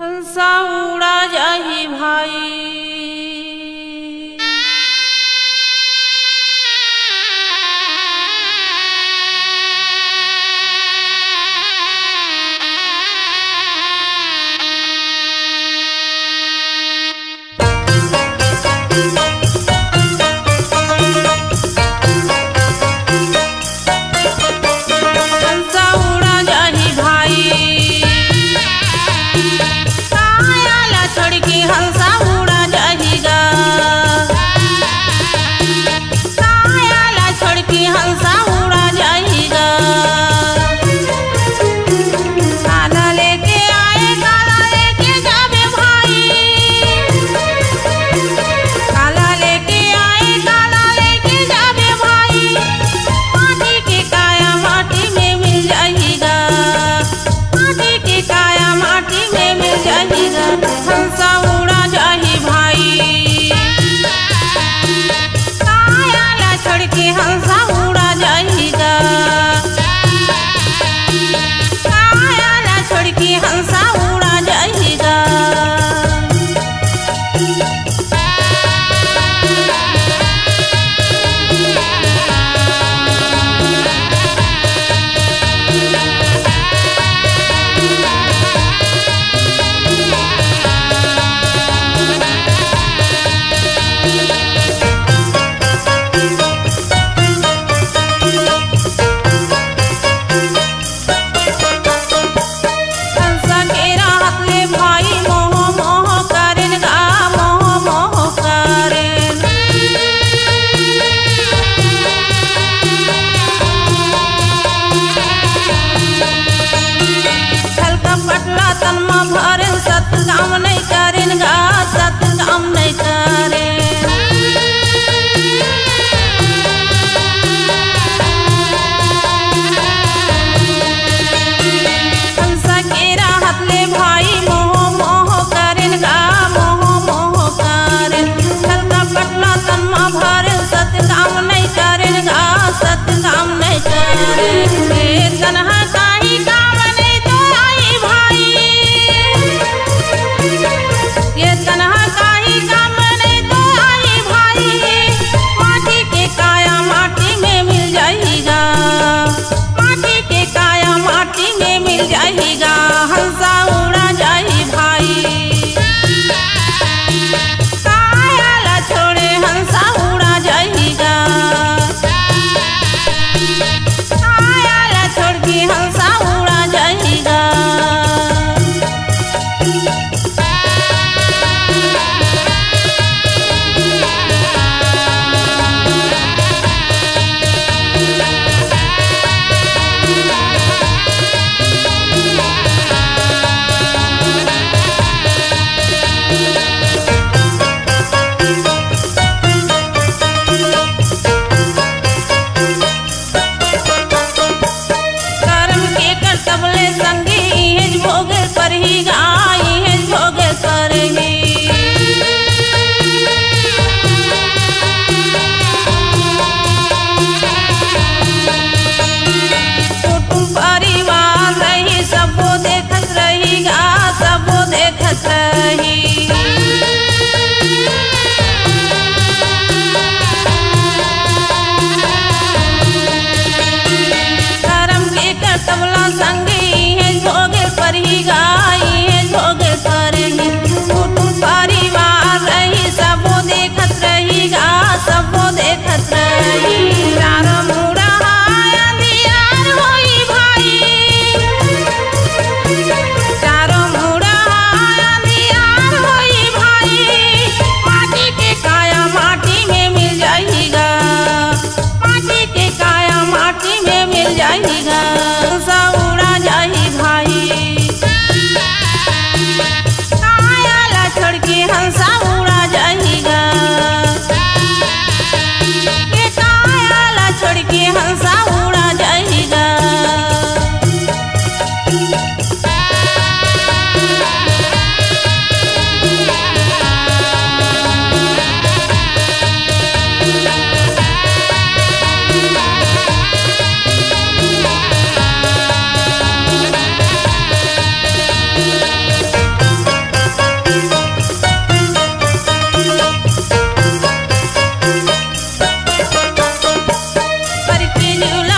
हंसा उड़ा जाही भाई। esperanza. amiga. you love